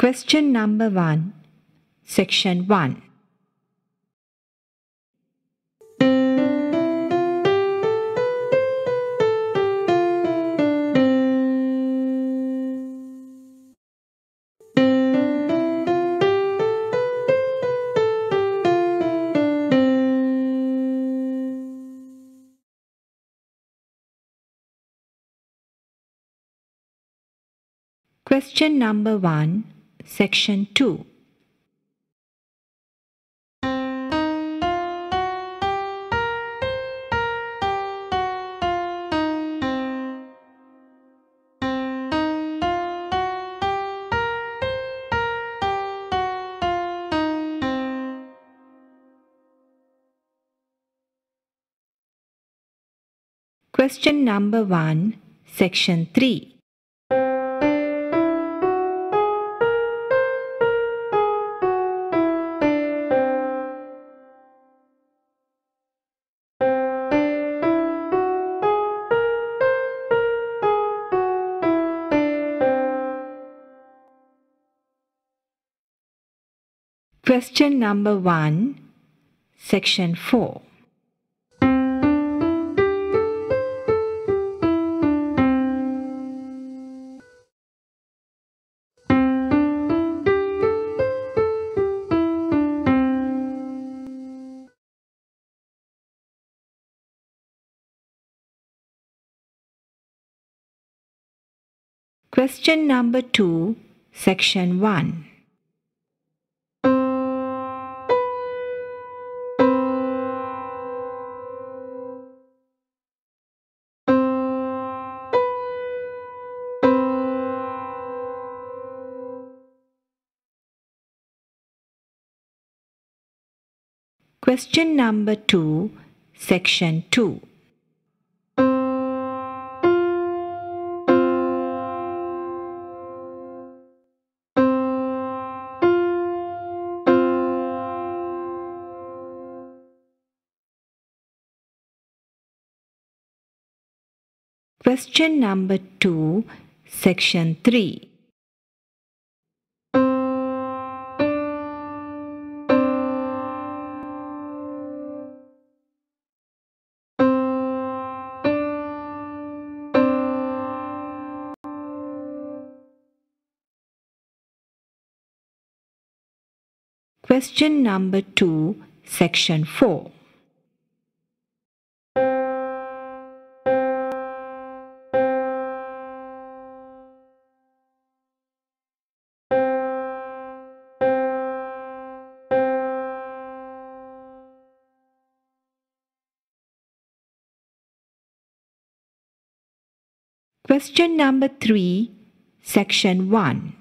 Question number 1, Section 1. Question number 1, Section 2. Question number 1, Section 3. Question number 1, Section 4. Question number 2, Section 1. Question number 2, Section 2. Question number 2, Section 3. Question number 2, Section 4. Question number 3, Section 1.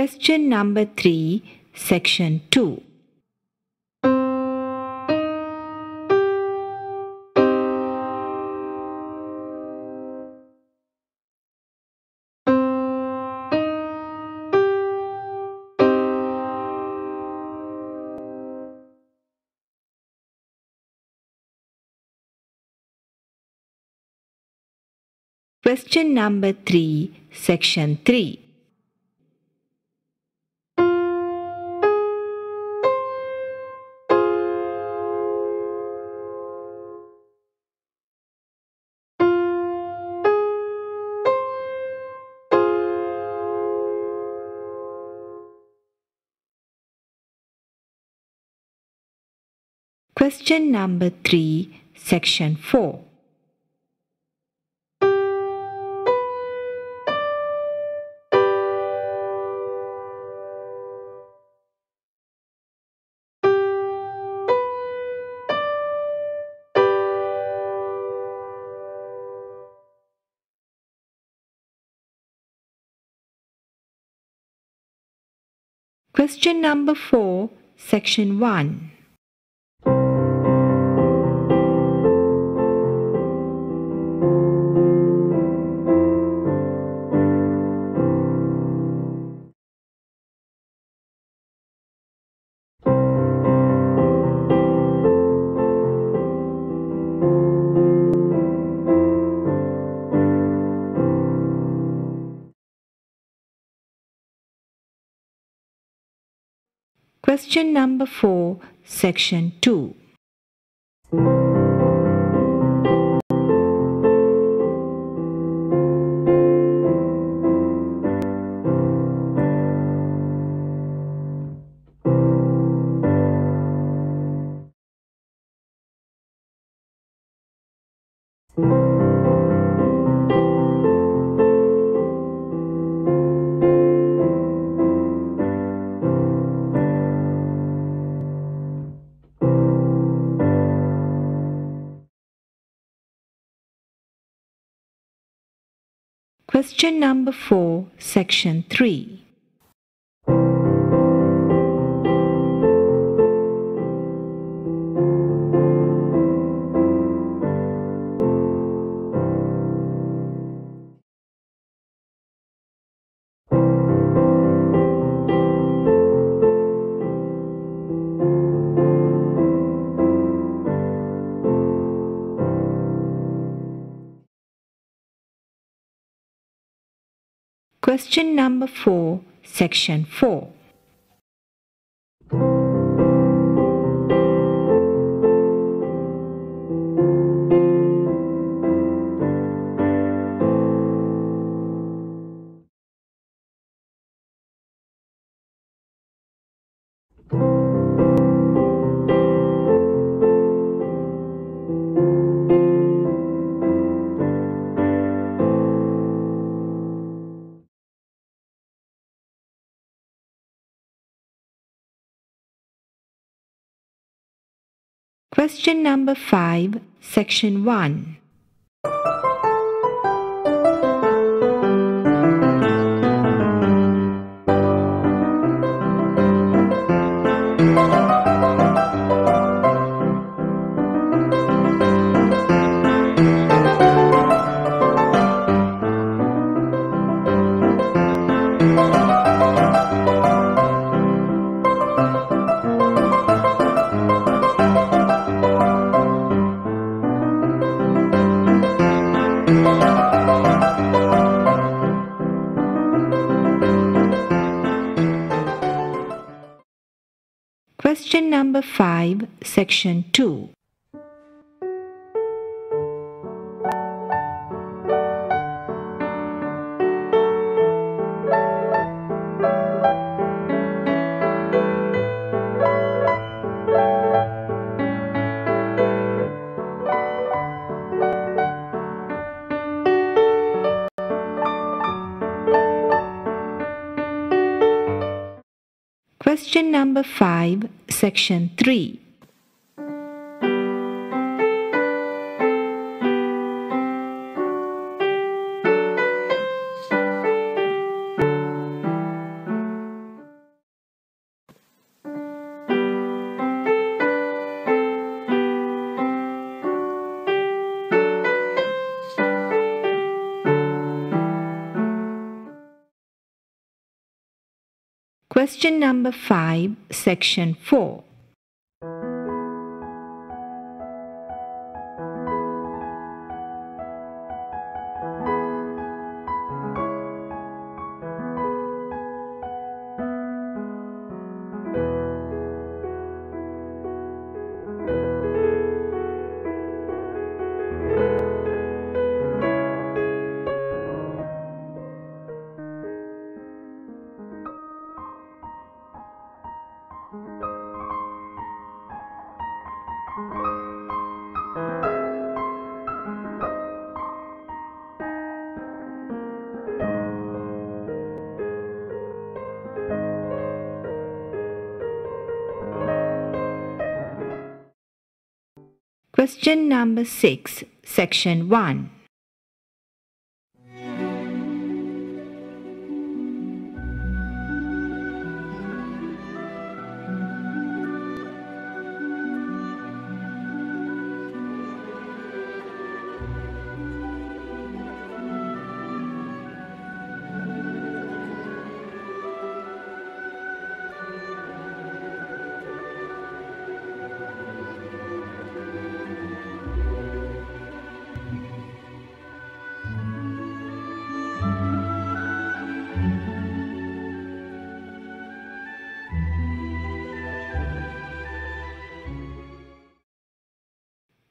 Question number 3, Section 2. Question number 3, Section 3. Question number 3, Section 4. Question number 4, Section 1. Question number 4, section 2. Question number 4, section 3. Question number 4, section 4. Question number 5, section 1. Number 5, section 2. Question number 5, section 3. Question number 5, section 4. Question number 6, section 1.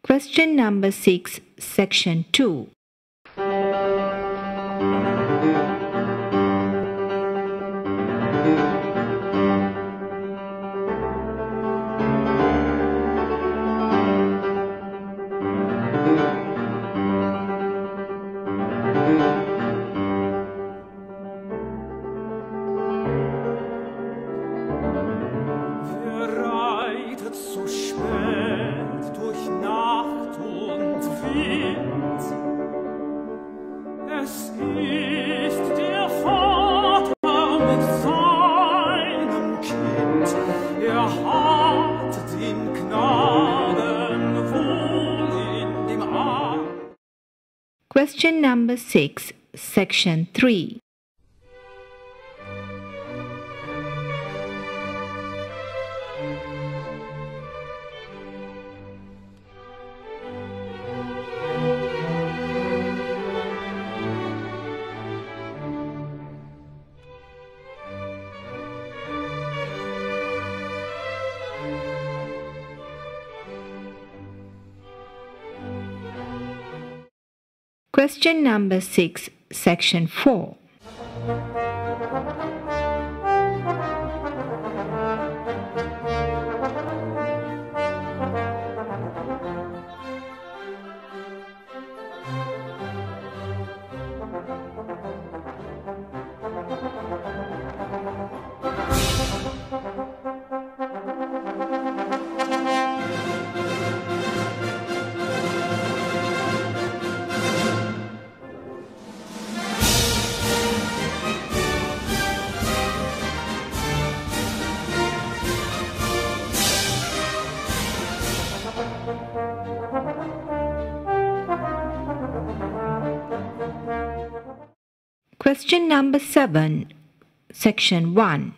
Question number 6, section 2. Question number 6, section 3. Question number 6, section 4. Question number 7, section 1.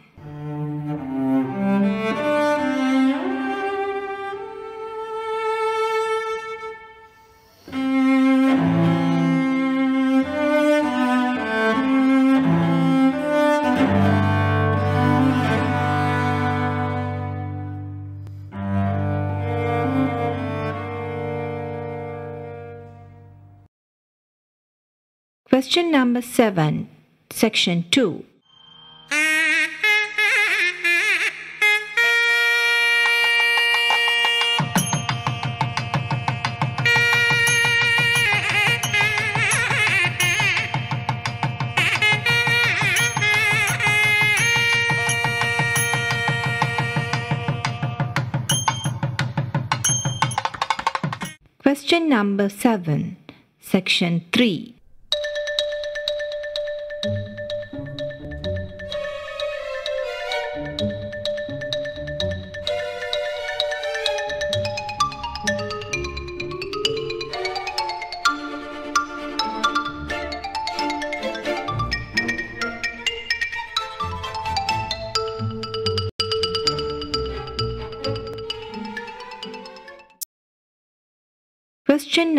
Question number 7, section 2. Question number 7, section 3.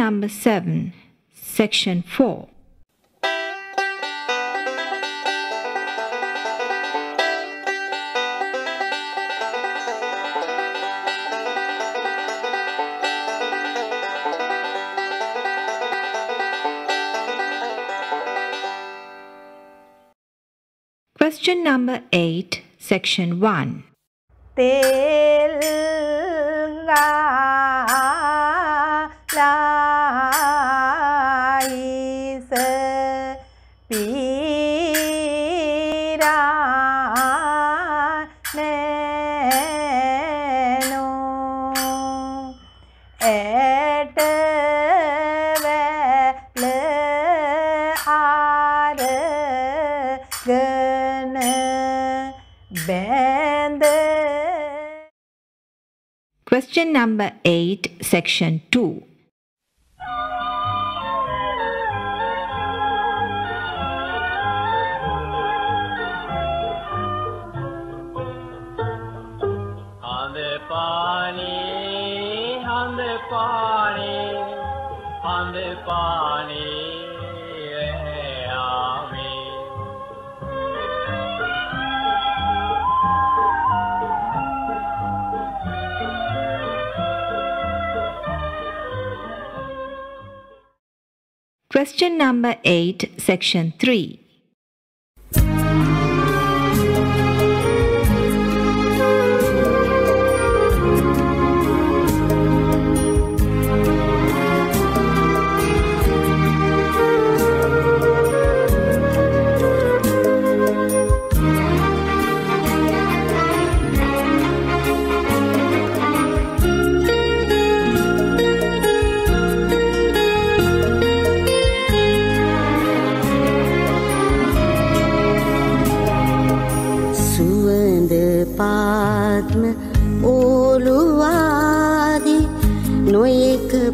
number 7, section 4. Question number 8, section 1. Question number 8, section 2. Question number 8, section 3.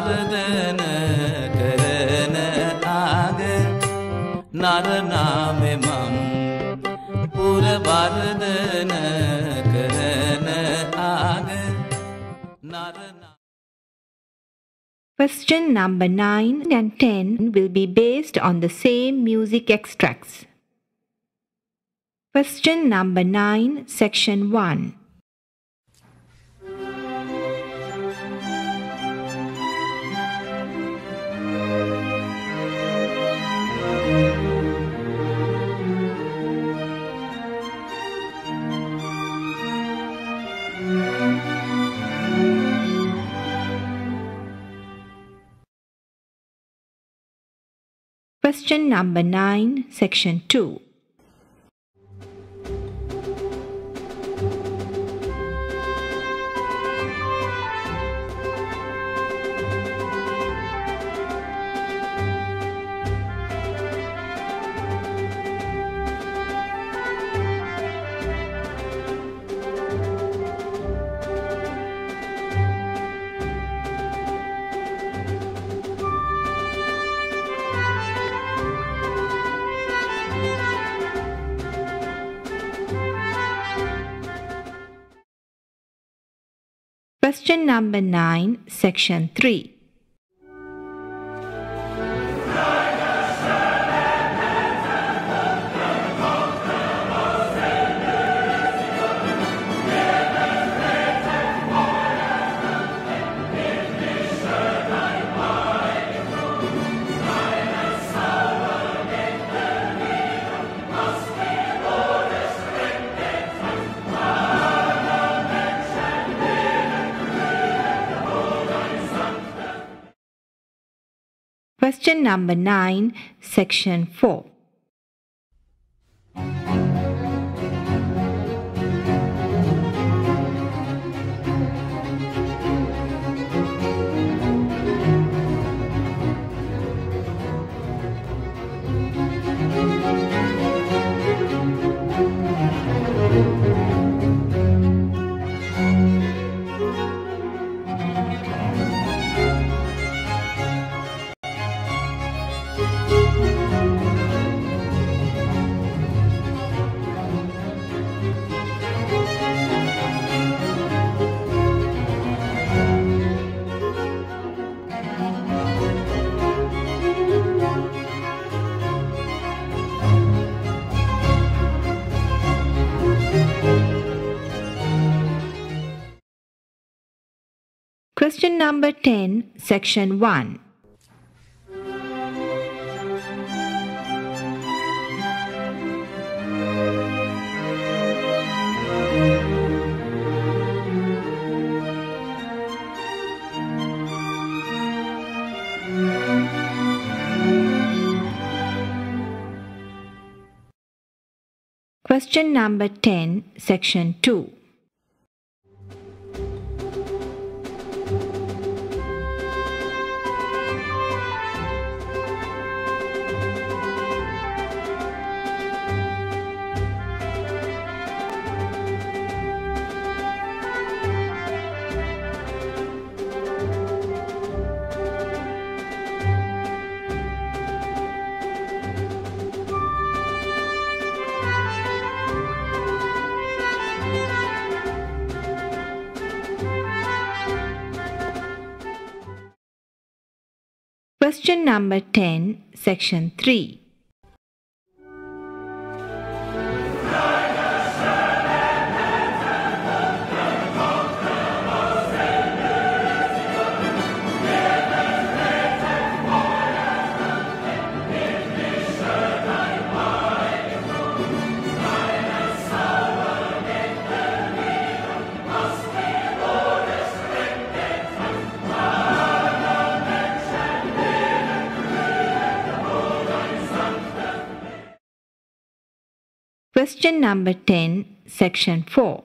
පුරවර්ධන කරන ආග නරනාමෙමම් පුරවර්ධන කරන ආග නරනා Question number 9 and 10 will be based on the same music extracts. Question number 9, section 1. Question number 9, section 2. Question number 9, section 3. Question number 9, section 4. Question number 10, section 1. Question number 10, section 2. Question number 10, section 3. Question number 10, section 4.